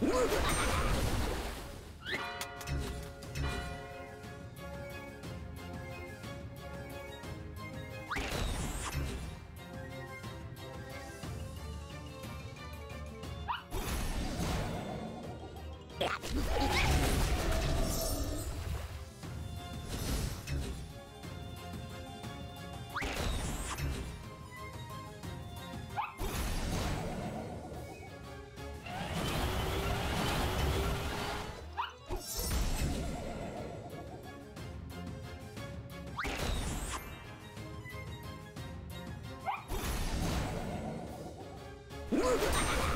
Woo! Thank you.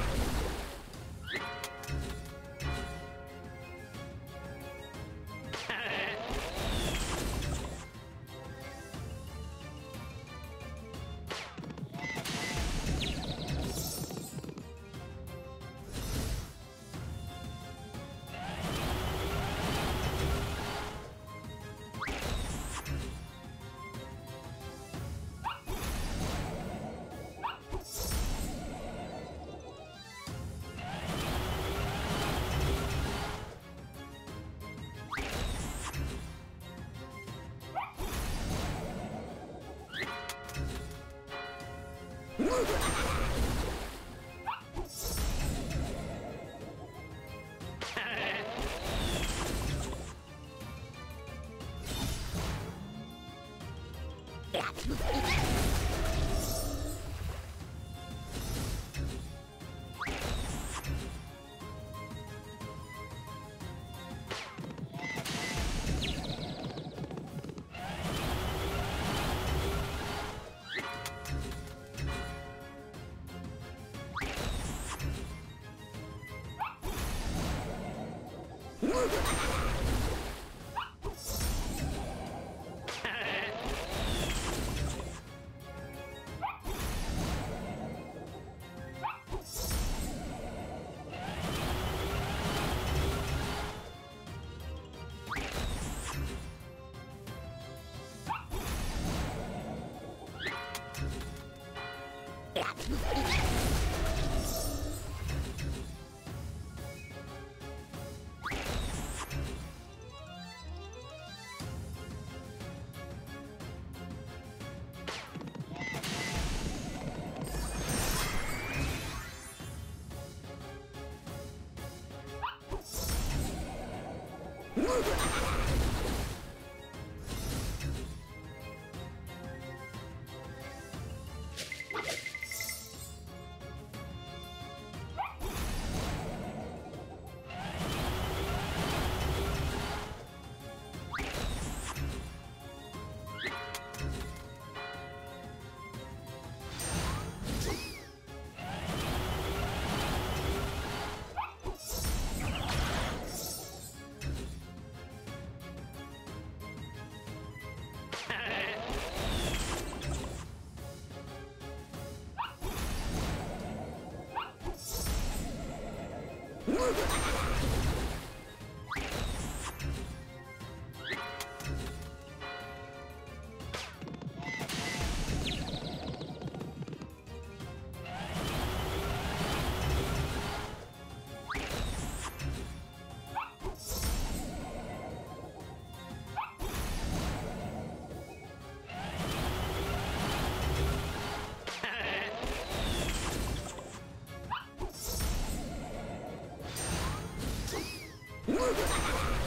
Ugh! Woo! Yeah. Let's go. Uh!